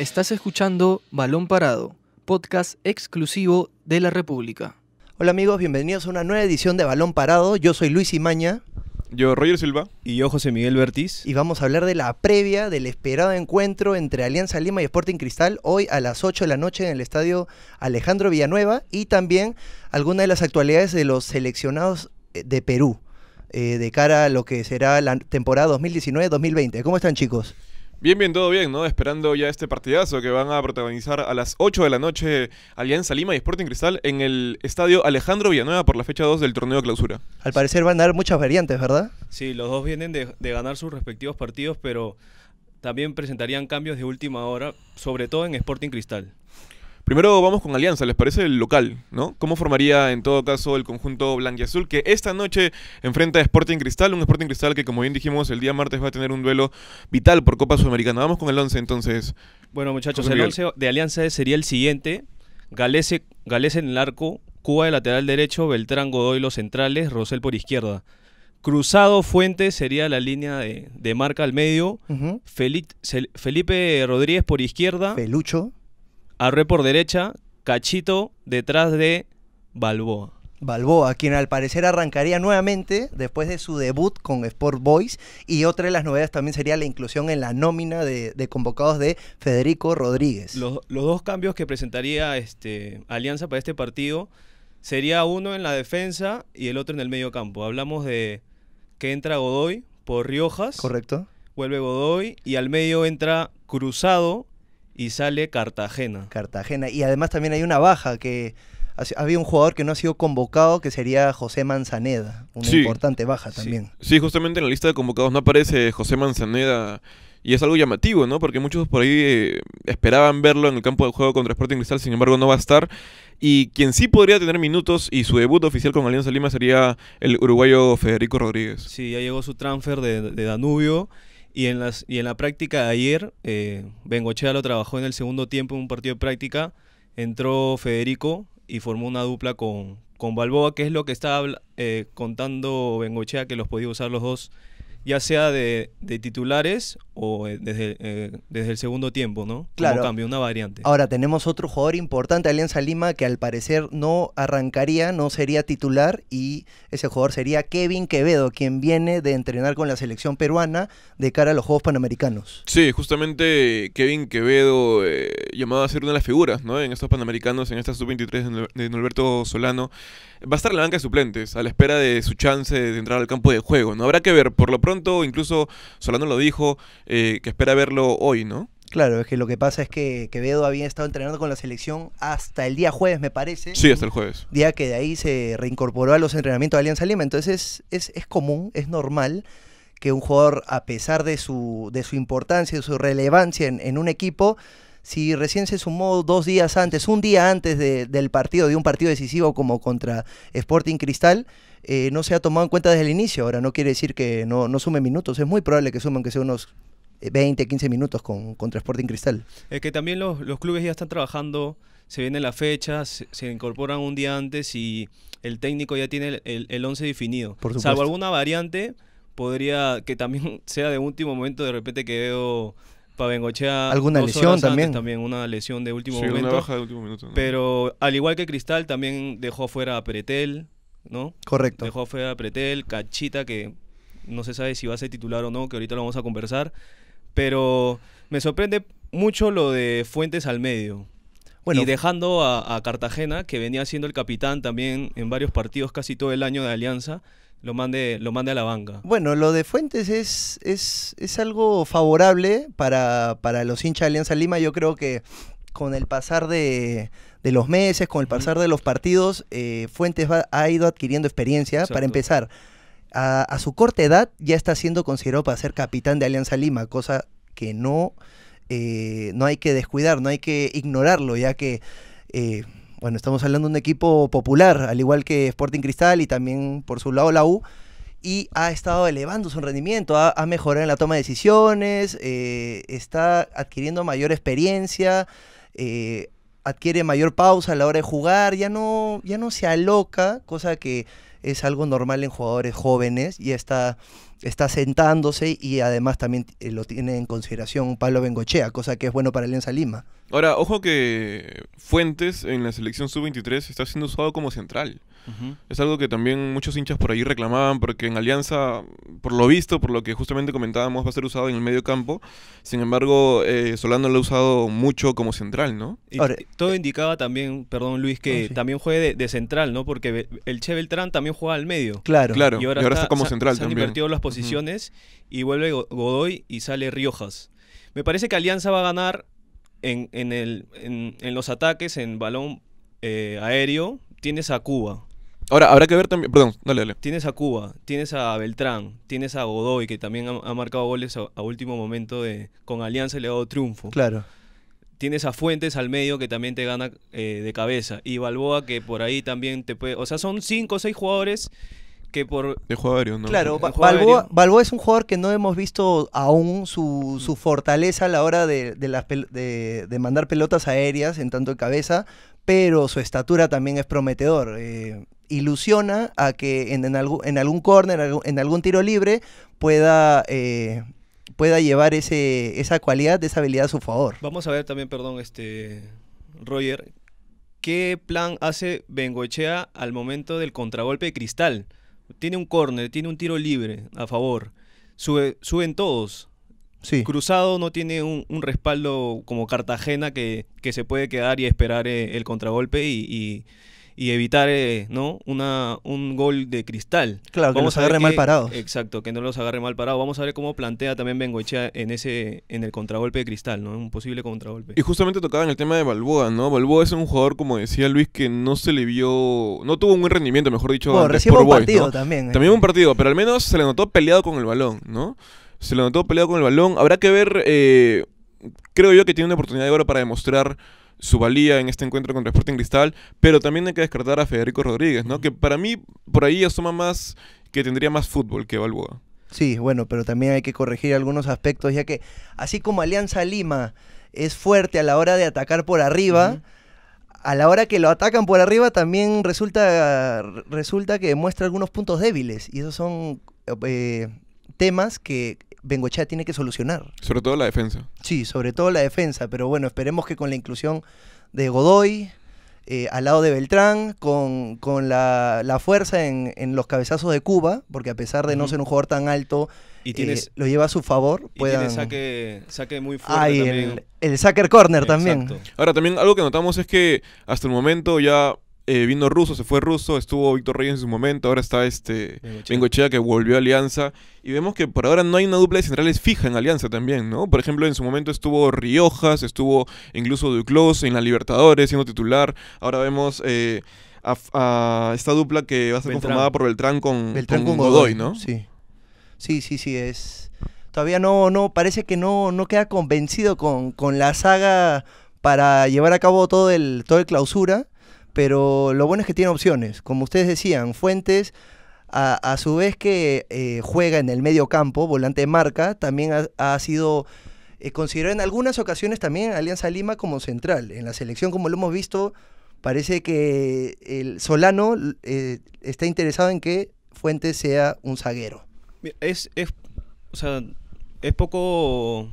Estás escuchando Balón Parado, podcast exclusivo de la República. Hola amigos, bienvenidos a una nueva edición de Balón Parado. Yo soy Luis Imaña Yo, Roger Silva. Y yo, José Miguel Bertiz. y vamos a hablar de la previa del esperado encuentro entre Alianza Lima y Sporting Cristal hoy a las 8 de la noche en el estadio Alejandro Villanueva y también algunas de las actualidades de los seleccionados eh, de Perú eh, de cara a lo que será la temporada 2019-2020. ¿Cómo están chicos? Bien, bien, todo bien, ¿no? Esperando ya este partidazo que van a protagonizar a las 8 de la noche Alianza Lima y Sporting Cristal en el estadio Alejandro Villanueva por la fecha 2 del torneo de clausura. Al parecer van a dar muchas variantes, ¿verdad? Sí, los dos vienen de, de ganar sus respectivos partidos, pero también presentarían cambios de última hora, sobre todo en Sporting Cristal. Primero vamos con Alianza, ¿les parece el local, no? ¿Cómo formaría en todo caso el conjunto blanquiazul que esta noche enfrenta a Sporting Cristal? Un Sporting Cristal que, como bien dijimos, el día martes va a tener un duelo vital por Copa Sudamericana. Vamos con el 11 entonces. Bueno, muchachos, José el Miguel. 11 de Alianza sería el siguiente. Galese, Galese en el arco, Cuba de lateral derecho, Beltrán Godoy los centrales, Rosel por izquierda. Cruzado Fuentes sería la línea de, de marca al medio. Felipe Rodríguez por izquierda. Felucho, Arre por derecha. Cachito detrás de Balboa. Balboa, quien al parecer arrancaría nuevamente después de su debut con Sport Boys. Y otra de las novedades también sería la inclusión en la nómina de, de convocados de Federico Rodríguez. Los, los dos cambios que presentaría este, Alianza para este partido sería uno en la defensa y el otro en el medio campo. Hablamos de que entra Godoy por Riojas, ¿Correcto? vuelve Godoy y al medio entra Cruzado y sale Cartagena. Cartagena. Y además también hay una baja que había un jugador que no ha sido convocado que sería José Manzaneda. Una Sí. importante baja Sí. también. Sí, justamente en la lista de convocados no aparece José Manzaneda y es algo llamativo, ¿no? Porque muchos por ahí eh, esperaban verlo en el campo de juego contra Sporting Cristal, sin embargo no va a estar. Y quien sí podría tener minutos y su debut oficial con Alianza Lima sería el uruguayo Federico Rodríguez. Sí, ya llegó su transfer de, de Danubio y en, las, y en la práctica de ayer, eh, Bengochea lo trabajó en el segundo tiempo en un partido de práctica, entró Federico y formó una dupla con, con Balboa, que es lo que estaba eh, contando Bengochea, que los podía usar los dos, ya sea de, de titulares o eh, desde, eh, desde el segundo tiempo, ¿no? Claro. Como cambio, una variante. Ahora tenemos otro jugador importante Alianza Lima que al parecer no arrancaría, no sería titular y ese jugador sería Kevin Quevedo, quien viene de entrenar con la selección peruana de cara a los Juegos Panamericanos. Sí, justamente Kevin Quevedo, eh, llamado a ser una de las figuras, ¿no? En estos Panamericanos, en esta sub-23 de Nor- de Norberto Solano, va a estar en la banca de suplentes, a la espera de su chance de entrar al campo de juego, ¿no? Habrá que ver, por lo pronto, incluso Solano lo dijo, eh, que espera verlo hoy, ¿no? Claro, es que lo que pasa es que Quevedo había estado entrenando con la selección hasta el día jueves, me parece. Sí, hasta el jueves. Día que de ahí se reincorporó a los entrenamientos de Alianza Lima. Entonces es, es común, es normal que un jugador, a pesar de su, de su importancia, de su relevancia en, en un equipo, si recién se sumó dos días antes, un día antes de- del partido, de un partido decisivo como contra Sporting Cristal, eh, no se ha tomado en cuenta desde el inicio. Ahora no quiere decir que no, no sume minutos. Es muy probable que sumen que sea unos eh, 20, 15 minutos con, contra Sporting Cristal. Es que también los, los clubes ya están trabajando, se viene la fecha, se, se incorporan un día antes y el técnico ya tiene el, el, el once definido. Por Salvo supuesto. alguna variante, podría que también sea de último momento, de repente que veo para Bengochea. Alguna dos lesión horas antes también. También una lesión de último Sí, una momento. baja de último minuto. ¿no? Pero al igual que Cristal, también dejó fuera a Pretel, ¿no? Correcto. Dejó fuera a Pretel, Cachita, que no se sabe si va a ser titular o no, que ahorita lo vamos a conversar. Pero me sorprende mucho lo de Fuentes al medio. Bueno, y dejando a, a Cartagena, que venía siendo el capitán también en varios partidos casi todo el año de Alianza, lo mande, lo mande a la banca. Bueno, lo de Fuentes es, es, es algo favorable para, para los hinchas de Alianza Lima. Yo creo que con el pasar de, de los meses, con el pasar de los partidos, eh, Fuentes va- ha ido adquiriendo experiencia. Para empezar, a, a su corta edad ya está siendo considerado para ser capitán de Alianza Lima, cosa que no, eh, no hay que descuidar, no hay que ignorarlo, ya que... eh, bueno, estamos hablando de un equipo popular, al igual que Sporting Cristal y también por su lado la U, y ha estado elevando su rendimiento, ha, ha mejorado en la toma de decisiones, eh, está adquiriendo mayor experiencia, eh, adquiere mayor pausa a la hora de jugar, ya no, ya no se aloca, cosa que es algo normal en jugadores jóvenes y está, está sentándose y además también eh, lo tiene en consideración Pablo Bengochea, cosa que es bueno para Alianza Lima. Ahora, ojo que Fuentes en la selección sub-23 está siendo usado como central. Es algo que también muchos hinchas por ahí reclamaban porque en Alianza, por lo visto, por lo que justamente comentábamos, va a ser usado en el medio campo. Sin embargo, eh, Solano lo ha usado mucho como central, ¿no? Y Ahora- t- todo indicaba también, perdón Luis, que sí. también juegue de, de central, ¿no? Porque el Che Beltrán también juega al medio. Claro. Claro, y ahora, está, como se- central se han también. invertido las posiciones y vuelve Go- Godoy y sale Riojas. Me parece que Alianza va a ganar en, en el, en, en los ataques, en balón eh, aéreo. Tienes a Cuba, Ahora, habrá que ver también... Perdón, dale, dale. tienes a Cuba, tienes a Beltrán, tienes a Godoy, que también ha, ha marcado goles a, a último momento de, con Alianza y le ha dado triunfo. Claro. Tienes a Fuentes al medio que también te gana eh, de cabeza. Y Balboa que por ahí también te puede... O sea, son cinco o seis jugadores que por... De juego aéreo, ¿no? Claro, Ba- Balboa. Balboa es un jugador que no hemos visto aún su, su fortaleza a la hora de, de, las pel- de- de mandar pelotas aéreas en tanto de cabeza, pero su estatura también es prometedor. eh, ilusiona a que en, en, algún, en algún córner, en algún tiro libre, pueda, eh, pueda llevar ese, esa cualidad, esa habilidad a su favor. Vamos a ver también, perdón, este Roger, ¿qué plan hace Bengoechea al momento del contragolpe de Cristal? Tiene un córner, tiene un tiro libre a favor. Sube, suben todos. Sí. Cruzado no tiene un, un respaldo como Cartagena que, que se puede quedar y esperar eh, el contragolpe y, y- y evitar eh, ¿no? Una, un gol de cristal. Claro, que los a ver agarre mal parados. Exacto, que no los agarre mal parados. Vamos a ver cómo plantea también Bengoechea en ese en el contragolpe de cristal, ¿no? Un posible contragolpe. Y justamente tocaban el tema de Balboa, ¿no? Balboa es un jugador, como decía Luis, que no se le vio... No tuvo un buen rendimiento, mejor dicho, Bueno, recibe un Boys, partido ¿no? también. eh. También un partido, pero al menos se le notó peleado con el balón, ¿no? Se le notó peleado con el balón. Habrá que ver, eh, creo yo que tiene una oportunidad de oro para demostrar su valía en este encuentro contra Sporting Cristal, pero también hay que descartar a Federico Rodríguez, ¿no? Que para mí, por ahí asoma más, que tendría más fútbol que Balboa. Sí, bueno, pero también hay que corregir algunos aspectos, ya que así como Alianza Lima es fuerte a la hora de atacar por arriba, a la hora que lo atacan por arriba también resulta, resulta que muestra algunos puntos débiles. Y esos son eh, temas que Bengochea tiene que solucionar. Sobre todo la defensa. Sí, sobre todo la defensa, pero bueno, esperemos que con la inclusión de Godoy, eh, al lado de Beltrán, con, con la, la fuerza en, en los cabezazos de Cuba, porque a pesar de no ser un jugador tan alto, Y eh, lo lleva a su favor, y puedan... tienes saque, saque muy fuerte también. el, el Sacker Corner también. Ahora, también algo que notamos es que hasta el momento ya eh, vino Russo, se fue Russo, estuvo Víctor Reyes en su momento, ahora está este. Bengochea que volvió a Alianza. Y vemos que por ahora no hay una dupla de centrales fija en Alianza también, ¿no? Por ejemplo, en su momento estuvo Riojas, estuvo incluso Duclos en la Libertadores siendo titular. Ahora vemos eh, a, a esta dupla que va a ser Beltrán. conformada por Beltrán con, Beltrán con con Godoy, ¿no? Sí. Sí, sí, sí, es... Todavía no, no, parece que no, no queda convencido con, con la saga para llevar a cabo todo el, todo el clausura, pero lo bueno es que tiene opciones. Como ustedes decían, Fuentes, a, a su vez que eh, juega en el medio campo, volante de marca, también ha, ha sido eh, considerado en algunas ocasiones también en Alianza Lima como central. En la selección, como lo hemos visto, parece que el Solano eh, está interesado en que Fuentes sea un zaguero. Es, es, o sea, es poco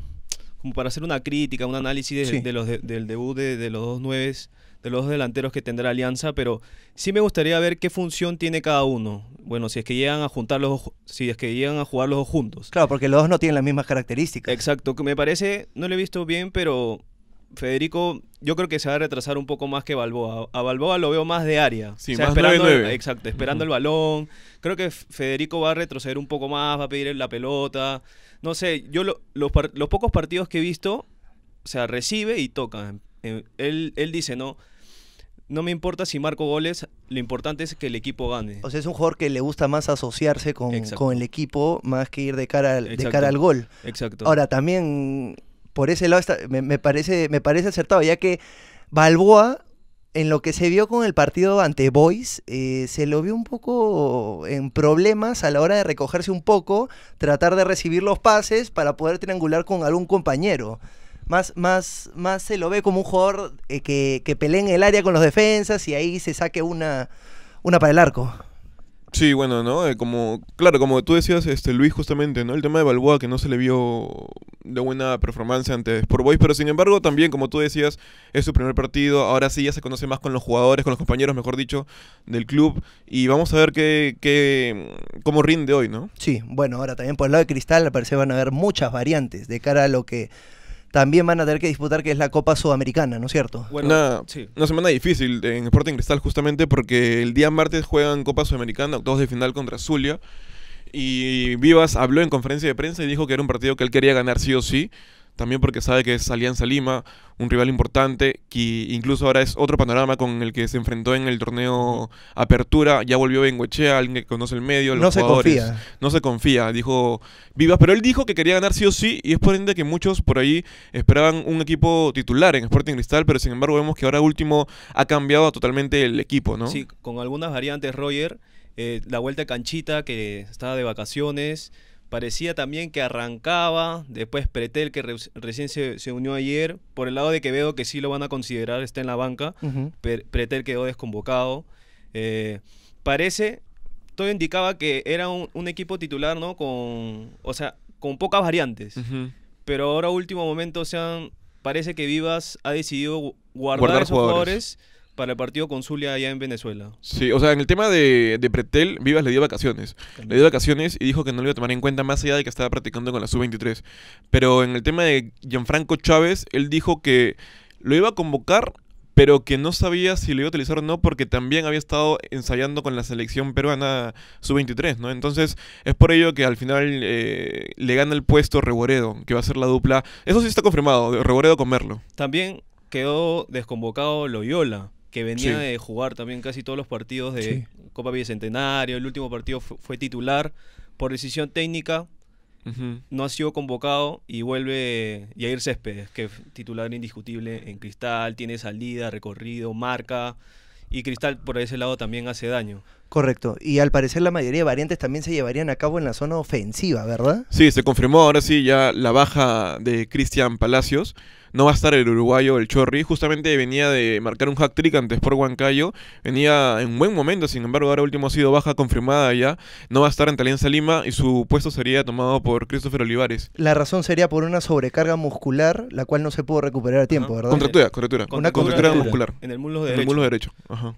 como para hacer una crítica, un análisis de, Sí. de los de- del debut de, de los dos nueves, de los dos delanteros que tendrá Alianza, pero sí me gustaría ver qué función tiene cada uno. Bueno, si es que llegan a juntar los si es que llegan a jugar los dos juntos. Claro, porque los dos no tienen las mismas características. Exacto, que me parece, no lo he visto bien, pero Federico, yo creo que se va a retrasar un poco más que Balboa. A Balboa lo veo más de área. Sí, O sea, más esperando 9-9. el- exacto, esperando el balón. Creo que Federico va a retroceder un poco más, va a pedir la pelota. No sé, yo lo- los, los pocos partidos que he visto, o sea, recibe y toca. Él, él dice, no, no me importa si marco goles, lo importante es que el equipo gane. O sea, es un jugador que le gusta más asociarse con, con el equipo más que ir de cara al, de cara al gol. Exacto. Ahora, también por ese lado está- me, me parece, me parece acertado, ya que Balboa, en lo que se vio con el partido ante Boys, eh, se lo vio un poco en problemas a la hora de recogerse un poco, tratar de recibir los pases para poder triangular con algún compañero. Más, más, más se lo ve como un jugador eh, que, que pelea en el área con los defensas y ahí se saque una, una para el arco. Sí, bueno, ¿no? Eh, como, claro, como tú decías, este Luis, justamente, ¿no? El tema de Balboa que no se le vio de buena performance ante Sport Boys, pero sin embargo, también, como tú decías, es su primer partido. Ahora sí ya se conoce más con los jugadores, con los compañeros, mejor dicho, del club. Y vamos a ver qué, qué, cómo rinde hoy, ¿no? Sí, bueno, ahora también por el lado de Cristal, al parecer van a haber muchas variantes de cara a lo que también van a tener que disputar, que es la Copa Sudamericana, ¿no es cierto? Bueno, una, sí. una semana difícil en Sporting Cristal justamente porque el día martes juegan Copa Sudamericana, octavos de final contra Zulia. Y Vivas habló en conferencia de prensa y dijo que era un partido que él quería ganar sí o sí. También porque sabe que es Alianza Lima, un rival importante, que incluso ahora es otro panorama con el que se enfrentó en el torneo Apertura. Ya volvió Bengochea, alguien que conoce el medio, los no se jugadores. confía. No se confía, dijo Vivas, pero él dijo que quería ganar sí o sí y es por ende que muchos por ahí esperaban un equipo titular en Sporting Cristal, pero sin embargo vemos que ahora último ha cambiado totalmente el equipo, ¿no? Sí, con algunas variantes, Roger. Eh, la vuelta de Canchita, que estaba de vacaciones. Parecía también que arrancaba. Después Pretel, que re- recién se, se unió ayer. Por el lado de Quevedo, que sí lo van a considerar, está en la banca. Pre- Pretel quedó desconvocado. Eh, parece, todo indicaba que era un, un equipo titular, ¿no? Con, o sea, con pocas variantes. Pero ahora último momento se han, parece que Vivas ha decidido gu- guardar, Guardar esos jugadores. jugadores para el partido con Zulia allá en Venezuela. Sí, o sea, en el tema de, de Pretel, Vivas le dio vacaciones. Le dio vacaciones y dijo que no lo iba a tomar en cuenta más allá de que estaba practicando con la sub-23. Pero en el tema de Gianfranco Chávez, él dijo que lo iba a convocar, pero que no sabía si lo iba a utilizar o no porque también había estado ensayando con la selección peruana sub-23, ¿no? Entonces es por ello que al final eh, le gana el puesto Reboredo, que va a ser la dupla. Eso sí está confirmado, Reboredo con Merlo. También quedó desconvocado Loyola, que venía Sí. de jugar también casi todos los partidos de Sí. Copa Bicentenario. El último partido fu- fue titular. Por decisión técnica, no ha sido convocado y vuelve Yair Céspedes, que es titular indiscutible en Cristal, tiene salida, recorrido, marca. Y Cristal por ese lado también hace daño. Correcto. Y al parecer la mayoría de variantes también se llevarían a cabo en la zona ofensiva, ¿verdad? Sí, se confirmó ahora sí ya la baja de Cristian Palacios. No va a estar el uruguayo, el Chorri. Justamente venía de marcar un hat-trick antes por Huancayo. Venía en buen momento, sin embargo, ahora último ha sido baja confirmada ya. No va a estar ante Alianza Lima y su puesto sería tomado por Christopher Olivares. La razón sería por una sobrecarga muscular, la cual no se pudo recuperar a tiempo, Ajá. ¿verdad? Contractura, contractura. Una contractura contractura. muscular. En el muslo En derecho. el muslo derecho. Ajá.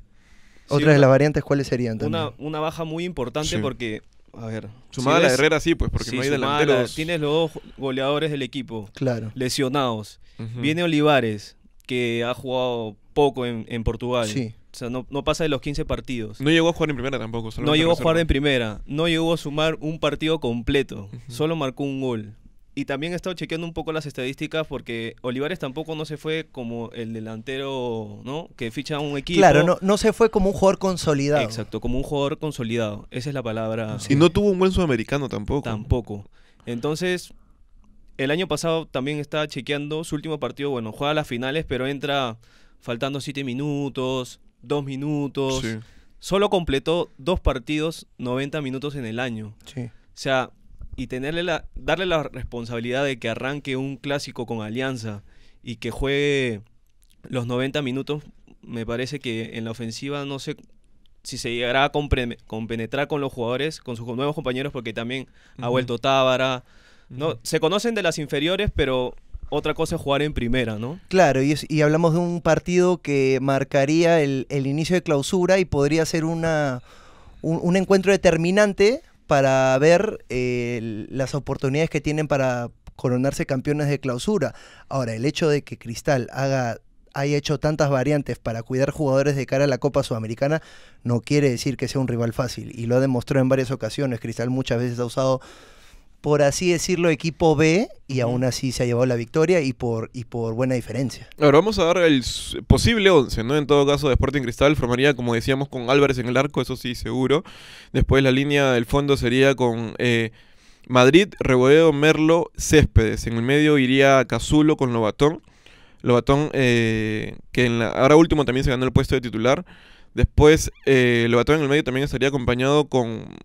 Sí, Otra de las variantes, ¿cuáles serían también? Una, una baja muy importante Sí. porque, a ver. Sumada si a la ves- Herrera, sí, pues, porque sí, no hay a la- delanteros. Tienes los dos goleadores del equipo Claro. lesionados. Viene Olivares, que ha jugado poco en, en Portugal. Sí. O sea, no, no pasa de los 15 partidos. No llegó a jugar en primera tampoco. No llegó a jugar en primera. No llegó a sumar un partido completo. Solo marcó un gol. Y también he estado chequeando un poco las estadísticas porque Olivares tampoco no se fue como el delantero, ¿no? Que ficha a un equipo. Claro, no, no se fue como un jugador consolidado. Exacto, como un jugador consolidado. Esa es la palabra. Y no tuvo un buen sudamericano tampoco. Tampoco. Entonces, el año pasado también estaba chequeando su último partido. Bueno, juega las finales, pero entra faltando 7 minutos, 2 minutos. Sí. Solo completó dos partidos, 90 minutos en el año. Sí. O sea, y tenerle la, darle la responsabilidad de que arranque un clásico con Alianza y que juegue los 90 minutos, me parece que en la ofensiva no sé si se llegará a compenetrar con los jugadores, con sus nuevos compañeros, porque también ha vuelto Tábara. ¿no? Se conocen de las inferiores, pero otra cosa es jugar en primera, ¿no? Claro, y, es- y hablamos de un partido que marcaría el, el inicio de clausura y podría ser una, un, un encuentro determinante para ver eh, las oportunidades que tienen para coronarse campeones de clausura. Ahora, el hecho de que Cristal haga haya hecho tantas variantes para cuidar jugadores de cara a la Copa Sudamericana no quiere decir que sea un rival fácil y lo ha demostrado en varias ocasiones. Cristal muchas veces ha usado por así decirlo, equipo B y aún así se ha llevado la victoria y por, y por buena diferencia. Ahora vamos a dar el posible 11, ¿no? En todo caso, de Sporting Cristal formaría, como decíamos, con Álvarez en el arco, eso sí, seguro. Después la línea del fondo sería con eh, Madrid, Reboedo, Merlo, Céspedes. En el medio iría Cazulo con Lobatón. Lobatón, eh, que en la, ahora último también se ganó el puesto de titular. Después, eh, Lobatón en el medio también estaría acompañado con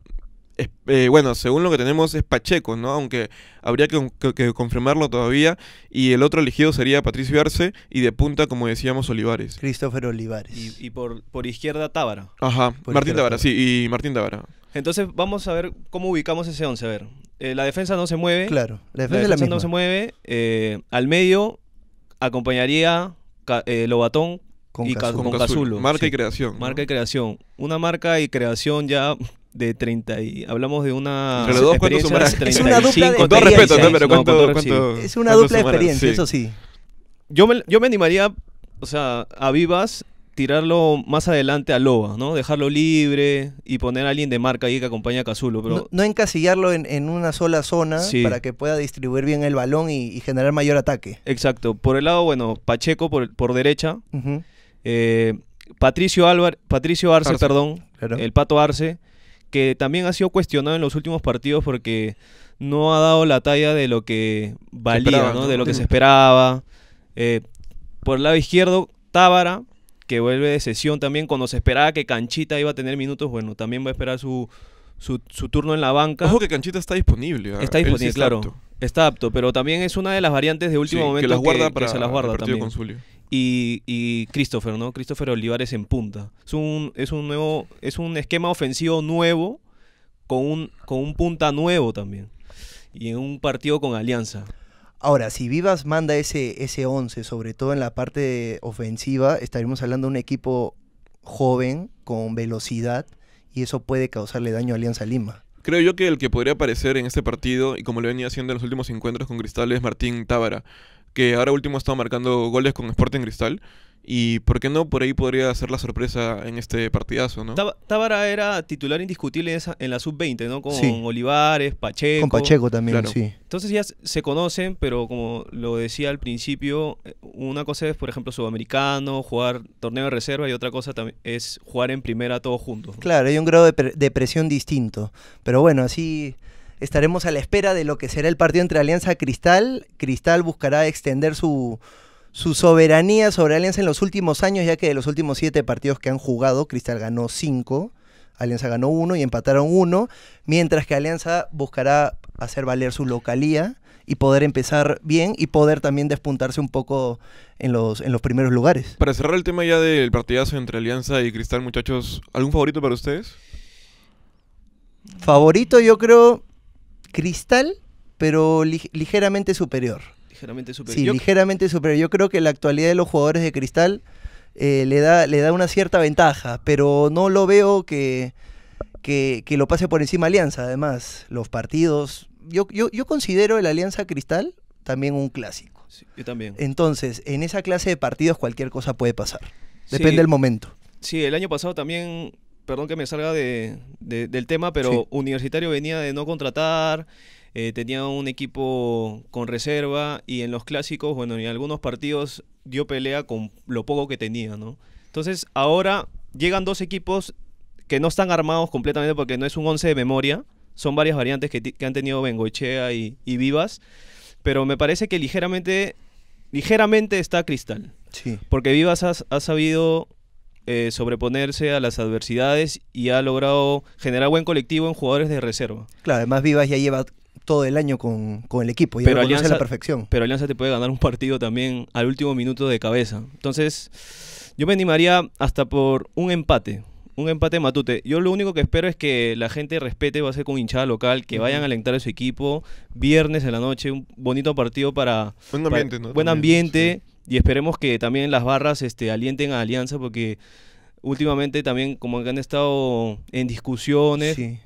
es- eh, bueno, según lo que tenemos es Pacheco, ¿no? Aunque habría que, que- que confirmarlo todavía. Y el otro elegido sería Patricio Arce y de punta, como decíamos, Olivares. Christopher Olivares. Y, y por, por izquierda Tábara. Ajá, Por Martín Tavara, sí, y Martín Tavara. Entonces vamos a ver cómo ubicamos ese 11. A ver, eh, la defensa no se mueve. claro, la La defensa es la defensa misma. no se mueve. eh, al medio acompañaría eh, Lobatón Con y. Cazulo, Marca sí. y creación. ¿no? Marca y creación. Una marca y creación ya de 30 y... Hablamos de una... Entre los dos, ¿cuánto experiencia sumará? Es una dupla de Con todo experiencia. respeto, ¿no? Pero ¿cuánto, Es una cuánto dupla de experiencia, Sí. eso sí. Yo me, yo me animaría, o sea, a Vivas tirarlo más adelante a Loba, ¿no? Dejarlo libre y poner a alguien de marca ahí que acompañe a Cazulo. Pero No, no encasillarlo en, en una sola zona Sí. para que pueda distribuir bien el balón y, y generar mayor ataque. Exacto. Por el lado, bueno, Pacheco por, por derecha. Eh, Patricio Álvar, Patricio Arce, Arce. perdón. claro. El Pato Arce. Que también ha sido cuestionado en los últimos partidos porque no ha dado la talla de lo que valía, esperaba, ¿no? ¿no? De lo que se esperaba. Eh, por el lado izquierdo, Tábara, que vuelve de sesión también. Cuando se esperaba que Canchita iba a tener minutos, bueno, también va a esperar su, su, su turno en la banca. Ojo que Canchita está disponible. ¿ah? Está sí disponible, claro. apto. Está apto, pero también es una de las variantes de último Sí, momento que las guarda que para se las guarda también. con Zulio. Y, y Christopher, ¿no? Christopher Olivares en punta. Es un, es un nuevo, es un esquema ofensivo nuevo con un, con un punta nuevo también. Y en un partido con alianza. Ahora, si Vivas manda ese, ese 11, sobre todo en la parte ofensiva, estaremos hablando de un equipo joven, con velocidad, y eso puede causarle daño a Alianza Lima. Creo yo que el que podría aparecer en este partido, y como lo venía haciendo en los últimos encuentros con Cristal, es Martín Tábara, que ahora último ha estado marcando goles con Sporting Cristal. Y por qué no, por ahí podría ser la sorpresa en este partidazo, ¿no? Tába- Tábara era titular indiscutible en, esa- en la sub-20, ¿no? Con Sí. Olivares, Pacheco. Con Pacheco también, claro. sí. Entonces ya se conocen, pero como lo decía al principio, eh, una cosa es, por ejemplo, sudamericano, jugar torneo de reserva y otra cosa también es jugar en primera todos juntos. ¿no? Claro, hay un grado de, pre- de presión distinto. Pero bueno, así estaremos a la espera de lo que será el partido entre Alianza Cristal. Cristal buscará extender su, su soberanía sobre Alianza en los últimos años, ya que de los últimos siete partidos que han jugado, Cristal ganó cinco, Alianza ganó uno y empataron uno, mientras que Alianza buscará hacer valer su localía y poder empezar bien y poder también despuntarse un poco en los, en los primeros lugares. Para cerrar el tema ya del partidazo entre Alianza y Cristal, muchachos, ¿algún favorito para ustedes? Favorito yo creo Cristal, pero li- ligeramente superior. Ligeramente superior. Sí, Yo- ligeramente superior. Yo creo que la actualidad de los jugadores de Cristal eh, le, da, le da una cierta ventaja, pero no lo veo que, que, que lo pase por encima Alianza. Además, los partidos... Yo, yo, yo considero el Alianza Cristal también un clásico. sí, yo también. Entonces, en esa clase de partidos cualquier cosa puede pasar. Sí. Depende del momento. Sí, el año pasado también, perdón que me salga de, de- del tema, pero Sí. Universitario venía de no contratar, eh, tenía un equipo con reserva y en los clásicos, bueno, en algunos partidos dio pelea con lo poco que tenía, ¿no? Entonces, ahora llegan dos equipos que no están armados completamente porque no es un 11 de memoria, son varias variantes que, han tenido Bengoechea y, y Vivas, pero me parece que ligeramente, ligeramente está Cristal. Sí. Porque Vivas ha, ha sabido eh, sobreponerse a las adversidades y ha logrado generar buen colectivo en jugadores de reserva. Claro, además Vivas ya lleva todo el año con, con el equipo, ya Pero lo conoce a Alianza- la perfección. Pero Alianza te puede ganar un partido también al último minuto de cabeza. Entonces, yo me animaría hasta por un empate. Un empate matute. Yo lo único que espero es que la gente respete, va a ser con hinchada local, que vayan a alentar a su equipo. Viernes en la noche, un bonito partido para, Buen ambiente, ¿no? Buen ambiente y esperemos que también las barras este, alienten a Alianza porque últimamente también como que han estado en discusiones, Sí.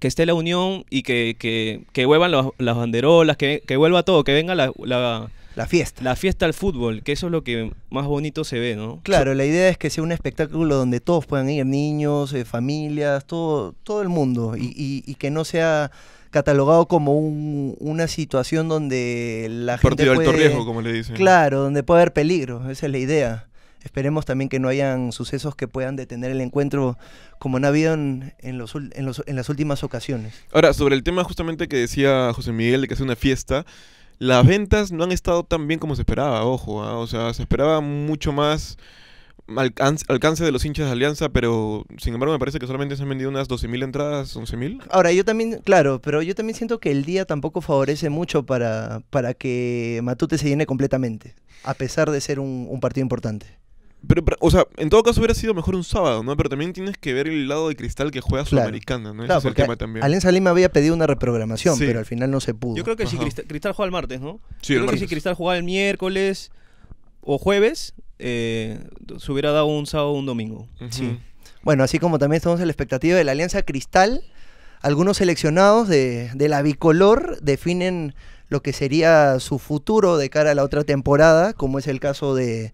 que esté la unión y que, que, que vuelvan las, las banderolas, que, que vuelva todo, que venga la, la, La fiesta. la fiesta al fútbol, que eso es lo que más bonito se ve, ¿no? Claro, la idea es que sea un espectáculo donde todos puedan ir, niños, eh, familias, todo, todo el mundo, y, y- y que no sea catalogado como un- una situación donde la gente Partido alto riesgo, como le dicen. Claro, donde puede haber peligro, esa es la idea. Esperemos también que no hayan sucesos que puedan detener el encuentro como no ha habido en, en los, en los- en las últimas ocasiones. Ahora, sobre el tema justamente que decía José Miguel de que es una fiesta, las ventas no han estado tan bien como se esperaba, ojo, ¿ah? o sea, se esperaba mucho más alcance, alcance de los hinchas de Alianza, pero sin embargo me parece que solamente se han vendido unas 12.000 entradas, 11.000. Ahora, yo también, claro, pero yo también siento que el día tampoco favorece mucho para, para que Matute se llene completamente, a pesar de ser un, un partido importante. Pero, pero, o sea, en todo caso hubiera sido mejor un sábado, ¿no? Pero también tienes que ver el lado de cristal que juega Claro. Sudamericana, ¿no? Ese Claro, es el tema también. Alianza Lima había pedido una reprogramación, Sí. pero al final no se pudo. Yo creo que si. Cristal, Cristal juega el martes, ¿no? Sí, Yo el creo que si martes. Cristal jugaba el miércoles o jueves, eh, se hubiera dado un sábado o un domingo. Sí. Bueno, así como también estamos en la expectativa de la Alianza Cristal, algunos seleccionados de, de la bicolor definen lo que sería su futuro de cara a la otra temporada, como es el caso de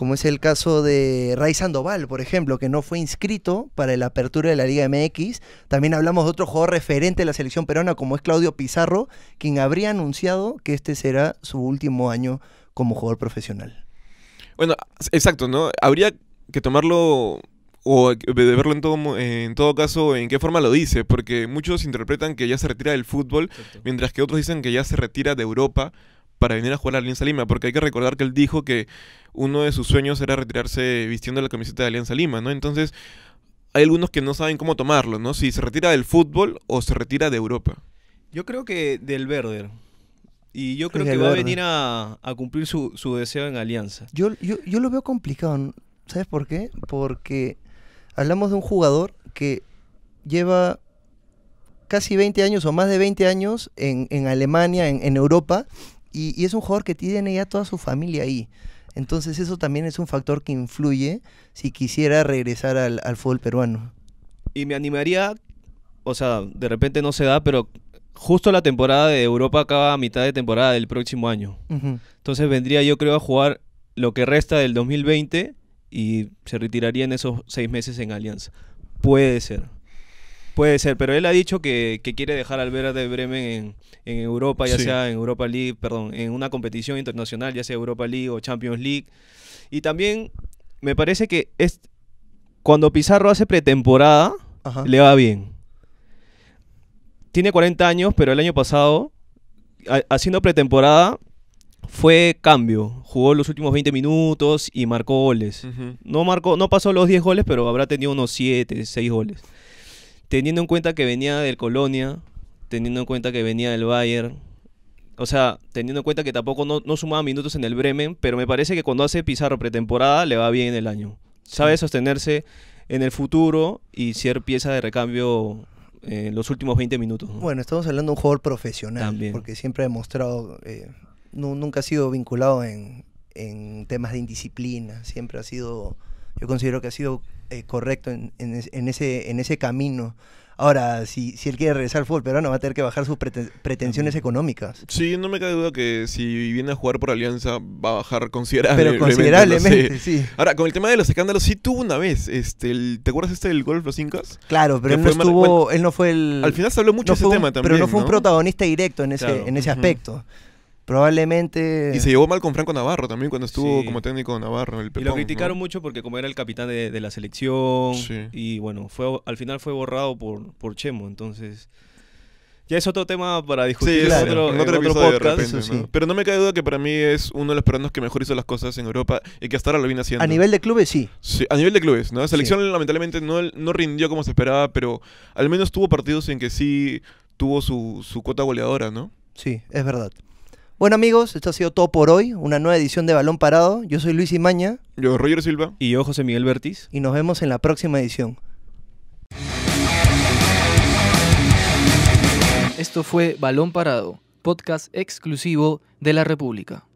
como es el caso de Ray Sandoval, por ejemplo, que no fue inscrito para la apertura de la Liga MX. También hablamos de otro jugador referente de la selección peruana, como es Claudio Pizarro, quien habría anunciado que este será su último año como jugador profesional. Bueno, exacto, ¿no? Habría que tomarlo o de verlo en todo, en todo caso en qué forma lo dice, porque muchos interpretan que ya se retira del fútbol, mientras que otros dicen que ya se retira de Europa para venir a jugar a Alianza Lima, porque hay que recordar que él dijo que uno de sus sueños era retirarse vistiendo la camiseta de Alianza Lima, ¿no? Entonces, hay algunos que no saben cómo tomarlo, ¿no? Si se retira del fútbol o se retira de Europa. Yo creo que del Werder. Y yo creo que va a venir a, a cumplir su, su deseo en Alianza. Yo, yo, yo lo veo complicado. ¿sabes por qué? Porque hablamos de un jugador que lleva casi 20 años o más de 20 años en, en Alemania, en, en Europa, y, y es un jugador que tiene ya toda su familia ahí. Entonces eso también es un factor que influye si quisiera regresar al, al fútbol peruano. Y me animaría, o sea, de repente no se da, pero justo la temporada de Europa acaba a mitad de temporada del próximo año. Entonces vendría yo creo a jugar lo que resta del 2020 y se retiraría en esos seis meses en Alianza. Puede ser. Puede ser, pero él ha dicho que, que quiere dejar al Werder de Bremen en, en Europa, ya Sí. sea en Europa League, perdón, en una competición internacional, ya sea Europa League o Champions League. Y también me parece que es cuando Pizarro hace pretemporada, Ajá. le va bien. Tiene 40 años, pero el año pasado, ha- haciendo pretemporada, fue cambio. Jugó los últimos 20 minutos y marcó goles. No marcó, no pasó los 10 goles, pero habrá tenido unos 7, 6 goles. Teniendo en cuenta que venía del Colonia, teniendo en cuenta que venía del Bayern. O sea, teniendo en cuenta que tampoco no, no sumaba minutos en el Bremen, pero me parece que cuando hace Pizarro pretemporada le va bien el año. Sabe sostenerse en el futuro y ser pieza de recambio en los últimos 20 minutos. ¿no? Bueno, estamos hablando de un jugador profesional, También. porque siempre ha demostrado, eh, nu- nunca ha sido vinculado en, en temas de indisciplina, siempre ha sido, yo considero que ha sido eh, correcto en, en ese, en ese camino. Ahora, si, si él quiere regresar al fútbol peruano, va a tener que bajar sus preten- pretensiones económicas. Sí, no me cabe duda que si viene a jugar por Alianza va a bajar considerablemente. Pero ¿no? considerablemente, Sí. Ahora, con el tema de los escándalos, sí tuvo una vez. Este, el- ¿Te acuerdas este del golf los Incas? Claro, pero él no estuvo, bueno, él no fue el... Al final se habló mucho no de ese un- tema también. Pero no fue un protagonista directo en ese, Claro. en ese aspecto. Probablemente... Y se llevó mal con Franco Navarro también cuando estuvo Sí. como técnico de Navarro. El Y lo Pepón, criticaron ¿no? mucho porque como era el capitán de, de la selección Sí. y bueno, fue al final fue borrado por, por Chemo, entonces ya es otro tema para discutir Sí, en claro. otro, en en otro otro episodio de podcast. repente, eso ¿no? sí. Pero no me cabe duda que para mí es uno de los peruanos que mejor hizo las cosas en Europa y que hasta ahora lo viene haciendo. A nivel de clubes, sí. Sí, a nivel de clubes, ¿no? La selección lamentablemente no, no rindió como se esperaba, pero al menos tuvo partidos en que sí tuvo su, su cuota goleadora, ¿no? Sí, es verdad. Bueno amigos, esto ha sido todo por hoy, una nueva edición de Balón Parado. Yo soy Luis Imaña Yo, Roger Silva. Y yo, José Miguel Bertiz. y nos vemos en la próxima edición. Esto fue Balón Parado, podcast exclusivo de la República.